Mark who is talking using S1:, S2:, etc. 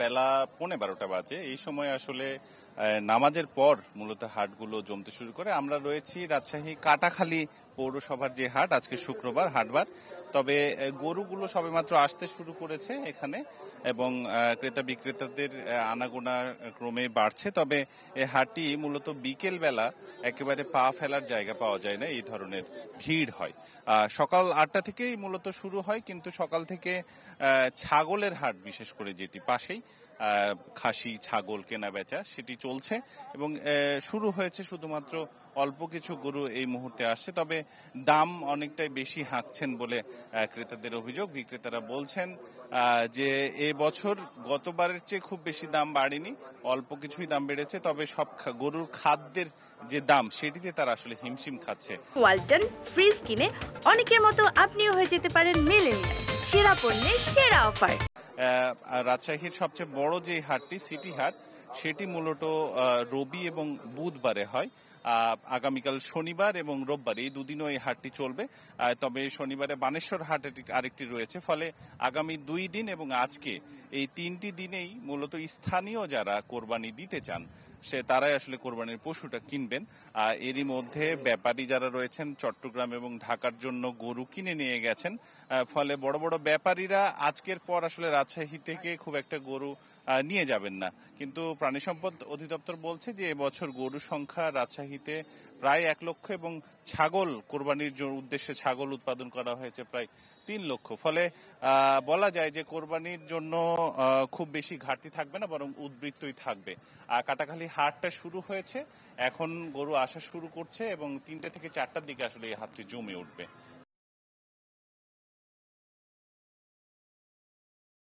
S1: বেলা পনে বারোটা বাজে। এই সময় আসলে নামাজের পর মূলত হাটগুলো জমতে শুরু করে। আমরা রয়েছি রাজশাহী কাটাখালী পৌরসভার যে হাট, আজকে শুক্রবার হাটবার। তবে গরুগুলো সবেমাত্র আসতে শুরু করেছে এখানে এবং ক্রেতা বিক্রেতাদের আনাগোনা ক্রমে বাড়ছে। তবে এই হাটটি মূলত বিকেল বেলা একেবারে পা ফেলার জায়গা পাওয়া যায় না, এই ধরনের ভিড় হয়। সকাল আটটা থেকেই মূলত শুরু হয়, কিন্তু সকাল থেকে ছাগলের হাট বিশেষ করে যেটি পাশেই খাসি, ছাগল কেনা বেচা সেটি চলছে। এবং শুরু হয়েছে শুধুমাত্র অল্প কিছু গরু এই মুহূর্তে আসছে। তবে দাম অনেকটাই বেশি হাঁকছেন বলে ক্রেতাদের অভিযোগ। বিক্রেতারা বলছেন যে এ বছর গতবারের চেয়ে খুব বেশি দাম বাড়েনি অল্প কিছুই দাম বেড়েছে তবে সব গরুর খাদ্যের যে দাম সেটিতে তারা আসলে হিমশিম খাচ্ছে।
S2: ওয়ালটন ফ্রিজ কিনে অনেকের মতো আপনিও হয়ে যেতে পারেন মেলেনিয়া সেরা পণ্যের সেরা অফার।
S1: রাজশাহীর সবচেয়ে বড় যে হাটটি সিটি হাট সেটি মূলত রবি এবং বুধবারে হয়। আগামীকাল শনিবার এবং রোববার, এই দুদিনও এই হাটটি চলবে। তবে শনিবারে বানেশ্বর হাট আরেকটি রয়েছে। ফলে আগামী দুই দিন এবং আজকে এই তিনটি দিনেই মূলত স্থানীয় যারা কোরবানি দিতে চান সে তারাই আসলে কোরবানির পশুটা কিনবেন। আর এরই মধ্যে ব্যাপারী যারা রয়েছেন, চট্টগ্রাম এবং ঢাকার জন্য গরু কিনে নিয়ে গেছেন। ফলে বড় বড় ব্যাপারীরা আজকের পর আসলে রাজশাহী থেকে খুব একটা গরু নিয়ে যাবেন না। কিন্তু প্রাণী সম্পদ অধিদপ্তর বলছে যে, এবছর গরু সংখ্যা রাজশাহীতে প্রায় এক লক্ষ এবং ছাগল, কোরবানির উদ্দেশ্যে ছাগল উৎপাদন করা হয়েছে প্রায় তিন লক্ষ। ফলে বলা যায় যে, কোরবানির জন্য খুব বেশি ঘাটতি থাকবে না, বরং উদ্বৃত্তই থাকবে। কাটাখালী হাটটা শুরু হয়েছে। এখন গরু আসা শুরু করছে এবং তিনটে থেকে চারটার দিকে আসলে এই হাটটি জমে উঠবে।